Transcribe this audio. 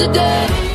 today.